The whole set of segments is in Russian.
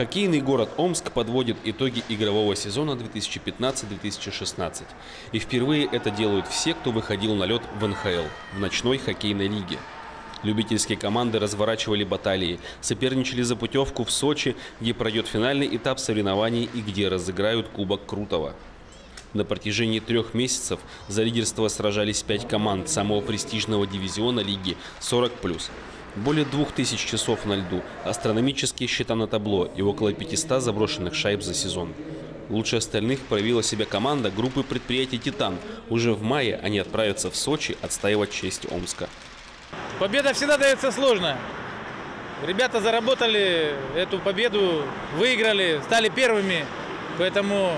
Хоккейный город Омск подводит итоги игрового сезона 2015-2016. И впервые это делают все, кто выходил на лед в НХЛ, в ночной хоккейной лиге. Любительские команды разворачивали баталии, соперничали за путевку в Сочи, где пройдет финальный этап соревнований и где разыграют Кубок Крутого. На протяжении трех месяцев за лидерство сражались пять команд самого престижного дивизиона лиги 40+. Более двух тысяч часов на льду, астрономические счета на табло и около 500 заброшенных шайб за сезон. Лучше остальных проявила себя команда группы предприятий «Титан». Уже в мае они отправятся в Сочи отстаивать честь Омска. Победа всегда дается сложно. Ребята заработали эту победу, выиграли, стали первыми. Поэтому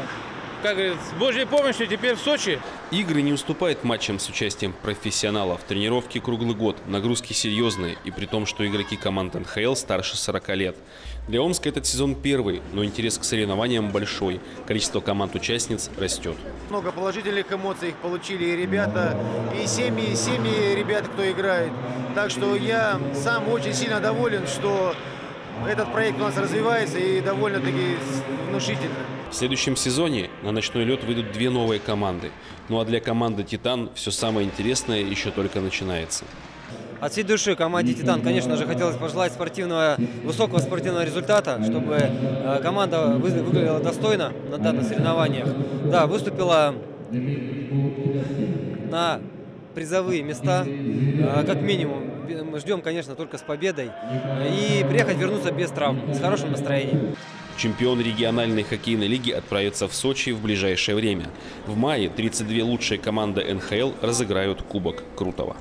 как говорится, с Божьей помощью теперь в Сочи. Игры не уступают матчам с участием профессионалов. Тренировки круглый год, нагрузки серьезные, и при том, что игроки команд НХЛ старше 40 лет. Для Омска этот сезон первый, но интерес к соревнованиям большой. Количество команд-участниц растет. Много положительных эмоций их получили и ребята, и семьи, и семьи ребят, кто играет. Так что я сам очень сильно доволен, что этот проект у нас развивается и довольно-таки внушительно. В следующем сезоне на ночной лед выйдут две новые команды. Ну а для команды «Титан» все самое интересное еще только начинается. От всей души команде «Титан», конечно же, хотелось пожелать спортивного, высокого спортивного результата, чтобы э, команда выглядела достойно на данных соревнованиях. Да, выступила на призовые места, э, как минимум мы ждем, конечно, только с победой. И приехать вернуться без травм, с хорошим настроением. Чемпион региональной хоккейной лиги отправится в Сочи в ближайшее время. В мае 32 лучшие команды НХЛ разыграют Кубок Крутого.